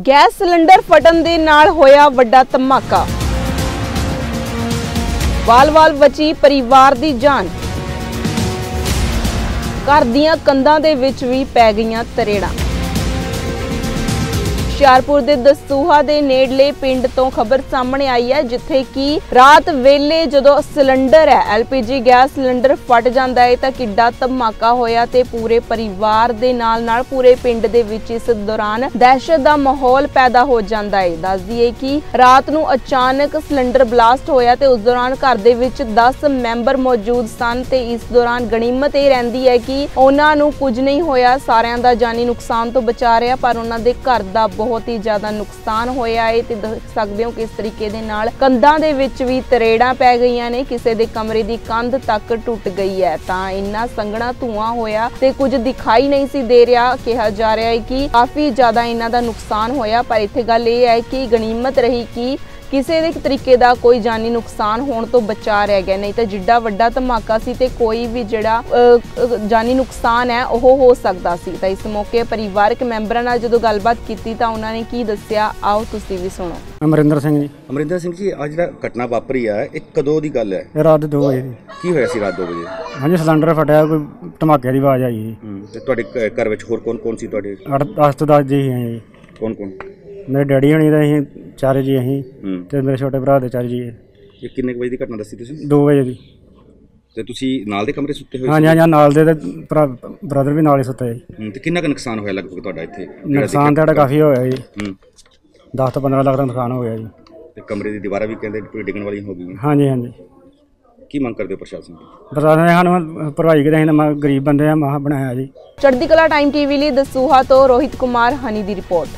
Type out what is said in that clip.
Gas cylinder ਫਟਣ ਦੇ ਨਾਲ ਹੋਇਆ ਵੱਡਾ ਧਮਾਕਾ। ਵਾਲ-ਵਾਲ ਬਚੀ ਪਰਿਵਾਰ ਦੀ ਜਾਨ। ਘਰ ਦੀਆਂ ਕੰਧਾਂ ਦੇ ਵਿੱਚ ਵੀ ਪੈ ਗਈਆਂ ਤਰੇੜਾਂ। ਹੁਸ਼ਿਆਰਪੁਰ ਦੇ ਦਸਤੂਹਾ ਦੇ ਨੇੜਲੇ ਪਿੰਡ ਤੋਂ ਖਬਰ ਸਾਹਮਣੇ ਆਈ ਹੈ, ਜਿੱਥੇ ਕਿ ਰਾਤ ਵੇਲੇ ਜਦੋਂ ਸਿਲੰਡਰ ਹੈ, ਐਲਪੀਜੀ ਗੈਸ ਸਿਲੰਡਰ ਫਟ ਜਾਂਦਾ ਹੈ, ਤਾਂ ਕਿੱਡਾ ਧਮਾਕਾ ਹੋਇਆ ਤੇ ਪੂਰੇ ਪਰਿਵਾਰ ਦੇ ਨਾਲ ਨਾਲ ਪੂਰੇ ਪਿੰਡ ਦੇ ਵਿੱਚ ਇਸ ਦੌਰਾਨ ਦਹਿਸ਼ਤ ਦਾ ਮਾਹੌਲ ਪੈਦਾ ਹੋ ਜਾਂਦਾ ਹੈ। ਦੱਸ ਦਈਏ ਕਿ ਰਾਤ ਨੂੰ ਅਚਾਨਕ ਸਿਲੰਡਰ ਬਲਾਸਟ ਹੋਇਆ ਤੇ ਉਸ ਦੌਰਾਨ ਘਰ ਦੇ ਵਿੱਚ 10 ਮੈਂਬਰ ਮੌਜੂਦ ਸਨ ਤੇ ਇਸ ਦੌਰਾਨ ਗਣੀਮਤ ਇਹ ਰਹਿੰਦੀ ਹੈ ਕਿ ਉਹਨਾਂ ਨੂੰ ਕੁਝ ਨਹੀਂ ਹੋਇਆ। ਸਾਰਿਆਂ ਦਾ ਜਾਨੀ ਨੁਕਸਾਨ ਤੋਂ ਬਚਾ ਰਿਹਾ, ਪਰ ਉਹਨਾਂ ਦੇ ਘਰ ਦਾ ਬਹੁਤ ਹੀ ਜ਼ਿਆਦਾ ਨੁਕਸਾਨ ਹੋਇਆ ਹੈ ਤੇ ਦੇਖ ਸਕਦੇ ਹੋ ਕਿਸ ਤਰੀਕੇ ਦੇ ਨਾਲ ਕੰਧਾਂ ਦੇ ਵਿੱਚ ਵੀ ਤਰੇੜਾਂ ਪੈ ਗਈਆਂ ਨੇ, ਕਿਸੇ ਦੇ ਕਮਰੇ ਦੀ ਕੰਧ ਤੱਕ ਟੁੱਟ ਗਈ ਹੈ। ਤਾਂ ਇੰਨਾ ਸੰਘਣਾ ਧੂਆਂ ਹੋਇਆ ਤੇ ਕੁਝ ਦਿਖਾਈ ਨਹੀਂ ਸੀ ਦੇ ਰਿਹਾ, ਕਿਹਾ ਜਾ ਰਿਹਾ ਹੈ ਕਿ ਕਾਫੀ ਜ਼ਿਆਦਾ ਇਹਨਾਂ ਦਾ ਨੁਕਸਾਨ ਹੋਇਆ, ਪਰ ਇੱਥੇ ਗੱਲ ਇਹ ਹੈ ਕਿ ਗਣੀਮਤ ਰਹੀ ਕਿ ਕਿਸੇ ਦੇ ਤਰੀਕੇ ਦਾ ਕੋਈ ਜਾਨੀ ਨੁਕਸਾਨ ਹੋਣ ਤੋਂ ਬਚਾ ਰਹਿ ਗਿਆ। ਨਹੀਂ ਤਾਂ ਜਿੱਡਾ ਵੱਡਾ ਧਮਾਕਾ ਸੀ ਤੇ ਕੋਈ ਵੀ ਜਿਹੜਾ ਜਾਨੀ ਨੁਕਸਾਨ ਹੈ ਉਹ ਹੋ ਸਕਦਾ ਸੀ। ਤਾਂ ਇਸ ਮੌਕੇ ਪਰਿਵਾਰਕ ਮੈਂਬਰਾਂ ਨਾਲ ਜਦੋਂ ਗੱਲਬਾਤ ਕੀਤੀ ਤਾਂ ਉਹਨਾਂ ਨੇ ਕੀ ਦੱਸਿਆ? ਆਓ ਤੁਸੀਂ ਵੀ ਸੁਣੋ। ਅਮਰਿੰਦਰ ਸਿੰਘ ਜੀ। ਅਮਰਿੰਦਰ ਸਿੰਘ ਜੀ ਅੱਜ ਜਿਹੜਾ ਘਟਨਾ ਵਾਪਰੀ ਆ ਇਹ ਕਦੋਂ ਦੀ ਗੱਲ ਹੈ? ਰਾਤ 2 ਵਜੇ ਦੀ। ਕੀ ਹੋਇਆ ਸੀ ਰਾਤ 2 ਵਜੇ? ਹਾਂਜੀ ਸਿਲੰਡਰ ਫਟਿਆ ਕੋਈ ਧਮਾਕੇ ਦੀ ਆਵਾਜ਼ ਆਈ ਜੀ। ਤੇ ਤੁਹਾਡੇ ਘਰ ਵਿੱਚ ਹੋਰ ਕੌਣ ਕੌਣ ਸੀ ਤੁਹਾਡੇ? 8 10 ਤੋਂ 10 ਜੀ ਹੈ ਜੀ। ਕੌਣ ਕੌਣ ਮੇਰੇ ਡੈਡੀ ਹੋਣੀ ਦਾ ਅਸੀਂ ਚਾਰੇ ਜੀ ਅਸੀਂ ਹੂੰ। ਤੇ ਮੇਰੇ ਛੋਟੇ ਭਰਾ ਦੇ ਚਾਰ ਜੀ। ਇਹ ਕਿੰਨੇ ਕੁ ਵਜੇ ਦੀ ਘਟਨਾ ਦੱਸੀ ਤੁਸੀਂ? 2 ਵਜੇ ਦੀ। ਤੇ ਤੁਸੀਂ ਨਾਲ ਦੇ ਕਮਰੇ ਸੁੱਤੇ ਹੋਏ ਹਾਂਜੀ ਹਾਂਜੀ ਨਾਲ ਦੇ ਤੇ ਬ੍ਰਦਰ ਵੀ ਨਾਲ ਹੀ ਸੁੱਤੇ ਜੀ ਹੂੰ ਤੇ ਕਿੰਨਾ ਕੁ ਨੁਕਸਾਨ ਹੋਇਆ ਲਗਭਗ ਤੁਹਾਡਾ ਇੱਥੇ? ਜਿਹੜਾ ਨੁਕਸਾਨ ਤਾਂ ਸਾਡਾ ਕਾਫੀ ਹੋਇਆ ਜੀ। ਹੂੰ। 10 ਤੋਂ 15 ਲੱਖ ਦਾ ਨੁਕਸਾਨ ਹੋ ਗਿਆ ਜੀ। ਤੇ ਕਮਰੇ ਦੀ ਦੀਵਾਰਾਂ ਵੀ ਕਹਿੰਦੇ ਪੂਰੀ ਡਿੱਗਣ ਵਾਲੀਆਂ ਹੋ ਗਈਆਂ। ਹਾਂਜੀ ਹਾਂਜੀ। ਕੀ ਮੰਗ ਕਰਦੇ ਹੋ ਪ੍ਰਸ਼ਾਸਨ ਤੋਂ? ਪ੍ਰਸ਼ਾਸਨ ਨੇ ਸਾਨੂੰ ਭਰਵਾਈ ਕਰੇ ਅਸੀਂ ਤਾਂ ਗਰੀਬ ਬੰਦੇ ਆ ਮਾਹ ਬਣਾਇਆ ਜੀ। ਚੜ੍ਹਦੀ ਕਲਾ ਟਾਈਮ ਟੀਵੀ ਲਈ ਦਸੂਹਾ ਤੋਂ ਰੋਹਿਤ ਕੁਮਾਰ ਹਨੀ ਦੀ ਰਿਪੋਰਟ।